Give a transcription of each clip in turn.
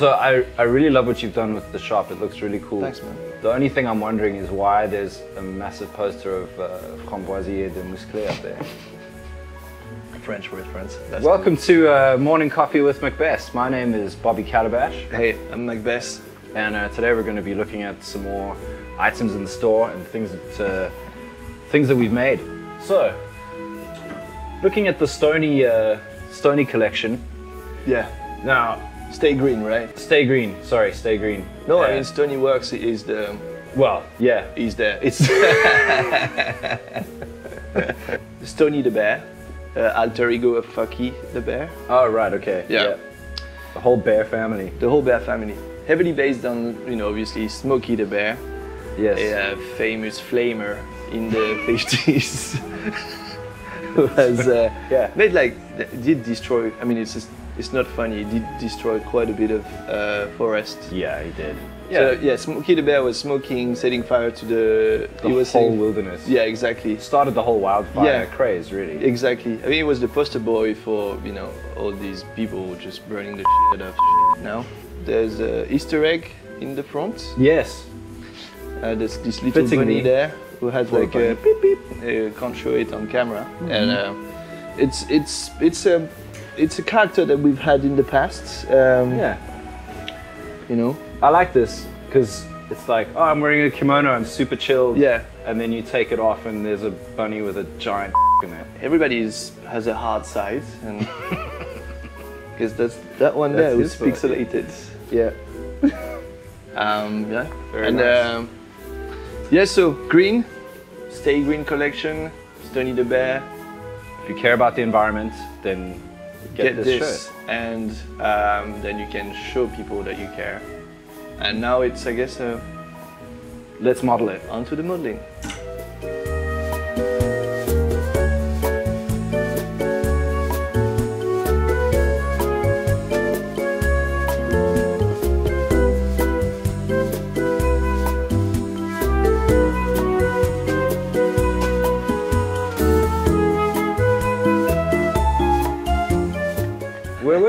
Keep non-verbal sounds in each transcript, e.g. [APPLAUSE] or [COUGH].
So I, I really love what you've done with the shop. It looks really cool. Thanks, man. The only thing I'm wondering is why there's a massive poster of uh, Framboisier de Musclé up there. French reference. That's Welcome to uh, Morning Coffee with Mcbess. My name is Bobby Calabash. Hey, I'm Mcbess. and uh, today we're going to be looking at some more items in the store and things that uh, things that we've made. So, looking at the Stoney uh, Stoney collection. Yeah. Now, Stay green, right? Stay Green. Sorry, Stay Green. No, Uh, I mean Stoney Works is the well, yeah, is there. it's [LAUGHS] Stoney the bear, uh, alter ego of Fucky the bear. oh right, okay, Yeah. The whole bear family. The whole bear family, heavily based on you know obviously Smokey the bear, Yes. a uh, famous flamer in the [LAUGHS] 50s. [LAUGHS] who has uh, Yeah. made like did destroy. I mean, it's just, it's not funny. He did destroy quite a bit of uh, forest. Yeah, he did. So yeah, Smokey the bear was smoking, setting fire to the. The whole saying- wilderness. Yeah, exactly. Started the whole wildfire Yeah. craze, really. Exactly. I mean, he was the poster boy for you know all these people just burning the shit out of shit. Now there's a Easter egg in the front. yes. Uh, there's this little Fittingly. bunny there who has Poor like a bunny. beep beep. Uh, can't show it on camera, and uh, it's it's it's a it's a character that we've had in the past. Um, Yeah. You know. I like this because it's like, oh, I'm wearing a kimono, I'm super chilled. Yeah. And then you take it off, and there's a bunny with a giant [LAUGHS] in it. Everybody has a hard side, and [LAUGHS] because that's that one there That's was his yeah. pixelated. [LAUGHS] Yeah. um, yeah. Very and nice. um, yeah, so green, stay green collection, Stoney the Bear. If you care about the environment, then get, Get, this, this, shirt. and um, then you can show people that you care. And now it's, I guess, uh, Let's model it. onto the modeling.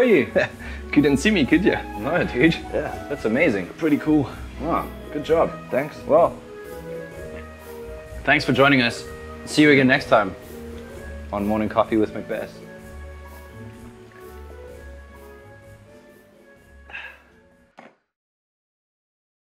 Were you? [LAUGHS] Couldn't see me, could you? no, dude. Yeah, that's amazing. Pretty cool. Wow, good job. Thanks. Well, thanks for joining us. See you again next time on Morning Coffee with Mcbess.